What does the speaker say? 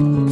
Bye.